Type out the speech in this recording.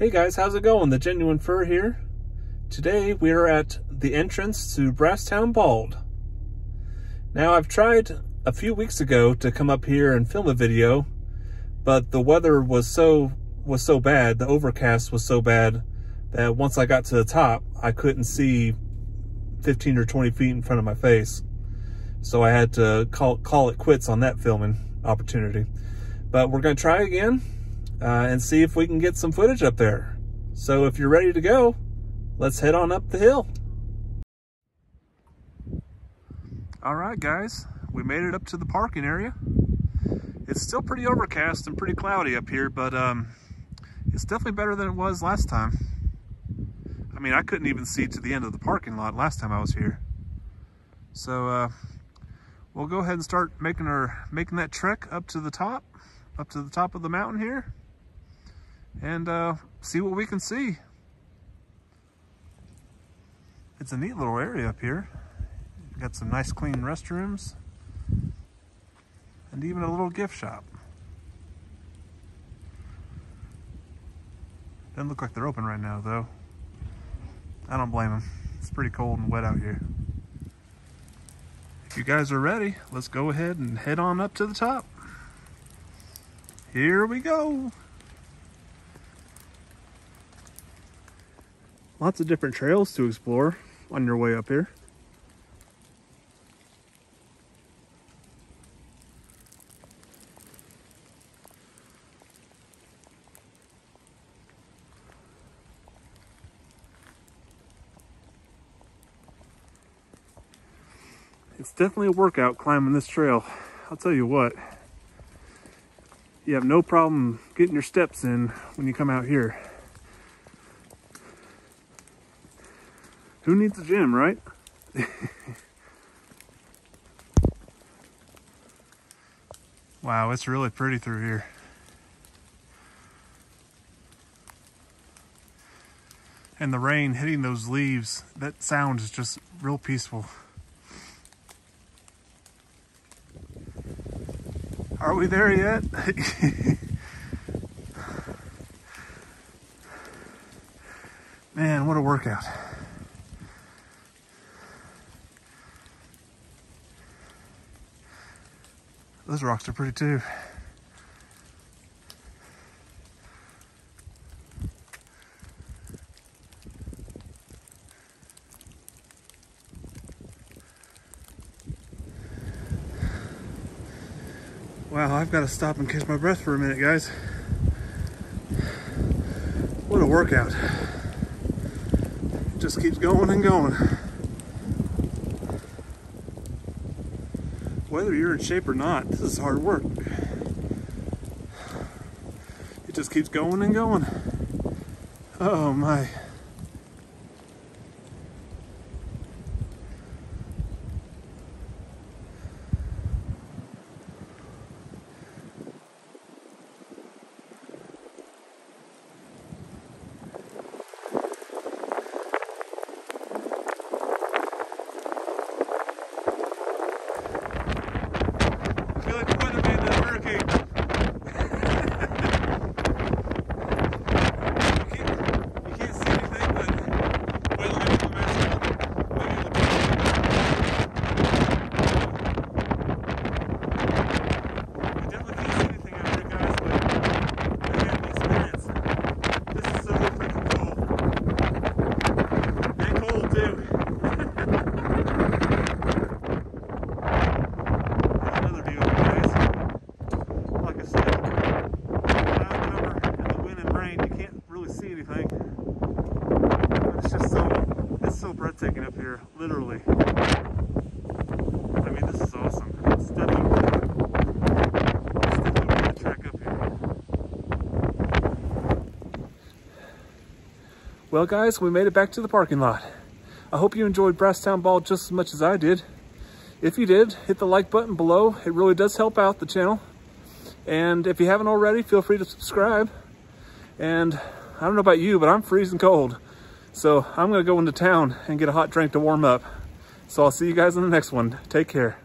Hey guys, how's it going? The Genuine Fer here. Today we are at the entrance to Brasstown Bald. Now I've tried a few weeks ago to come up here and film a video, but the weather was so was so bad, the overcast was so bad that once I got to the top, I couldn't see 15 or 20 feet in front of my face. So I had to call, call it quits on that filming opportunity. But we're gonna try again uh, and see if we can get some footage up there. So if you're ready to go, let's head on up the hill. All right, guys, we made it up to the parking area. It's still pretty overcast and pretty cloudy up here, but um, it's definitely better than it was last time. I mean, I couldn't even see to the end of the parking lot last time I was here. So uh, we'll go ahead and start making our making that trek up to the top, up to the top of the mountain here and uh, see what we can see. It's a neat little area up here. Got some nice clean restrooms and even a little gift shop. Doesn't look like they're open right now though. I don't blame them. It's pretty cold and wet out here. If you guys are ready, let's go ahead and head on up to the top. Here we go. Lots of different trails to explore on your way up here. It's definitely a workout climbing this trail. I'll tell you what, you have no problem getting your steps in when you come out here. Who needs a gym, right? wow, it's really pretty through here. And the rain hitting those leaves, that sound is just real peaceful. Are we there yet? Man, what a workout. Those rocks are pretty too. Wow, I've got to stop and catch my breath for a minute, guys. What a workout. Just keeps going and going. Whether you're in shape or not, this is hard work. It just keeps going and going. Oh my. Breathtaking up here, literally. I mean, this is awesome. It's definitely, it's definitely up here. Well, guys, we made it back to the parking lot. I hope you enjoyed Brasstown Bald just as much as I did. If you did, hit the like button below. It really does help out the channel. And if you haven't already, feel free to subscribe. And I don't know about you, but I'm freezing cold. So I'm gonna go into town and get a hot drink to warm up. So I'll see you guys in the next one. Take care.